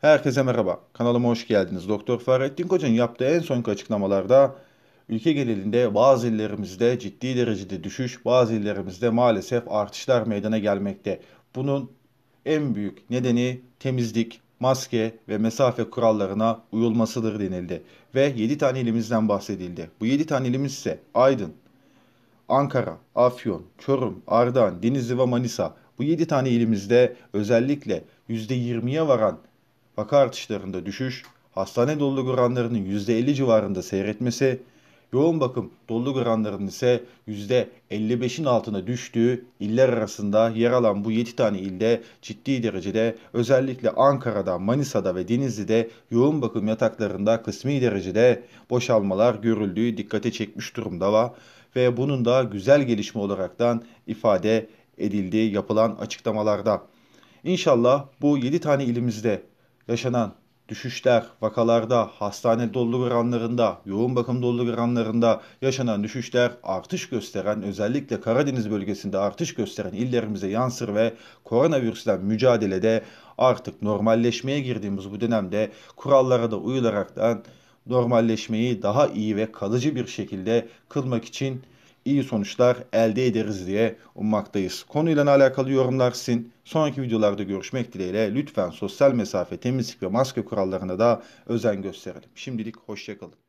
Herkese merhaba. Kanalıma hoş geldiniz. Doktor Fahrettin Koca'nın yaptığı en sonki açıklamalarda ülke genelinde bazı illerimizde ciddi derecede düşüş, bazı illerimizde maalesef artışlar meydana gelmekte. Bunun en büyük nedeni temizlik, maske ve mesafe kurallarına uyulmasıdır denildi. Ve 7 tane ilimizden bahsedildi. Bu 7 tane ilimiz ise Aydın, Ankara, Afyon, Çorum, Ardahan, Denizli ve Manisa. Bu 7 tane ilimizde özellikle %20'ye varan vaka artışlarında düşüş, hastane doluluk oranlarının %50 civarında seyretmesi, yoğun bakım doluluk oranlarının ise %55'in altına düştüğü iller arasında yer alan bu 7 tane ilde ciddi derecede özellikle Ankara'da, Manisa'da ve Denizli'de yoğun bakım yataklarında kısmi derecede boşalmalar görüldüğü dikkate çekmiş durumda var ve bunun da güzel gelişme olaraktan ifade edildiği yapılan açıklamalarda. İnşallah bu 7 tane ilimizde yaşanan düşüşler, vakalarda, hastane doluluk oranlarında, yoğun bakım doluluk oranlarında yaşanan düşüşler artış gösteren, özellikle Karadeniz bölgesinde artış gösteren illerimize yansır ve koronavirüsle mücadelede artık normalleşmeye girdiğimiz bu dönemde kurallara da uyularaktan normalleşmeyi daha iyi ve kalıcı bir şekilde kılmak için iyi sonuçlar elde ederiz diye ummaktayız. Konuyla alakalı yorumlar sizin. Sonraki videolarda görüşmek dileğiyle lütfen sosyal mesafe, temizlik ve maske kurallarına da özen gösterelim. Şimdilik hoşçakalın.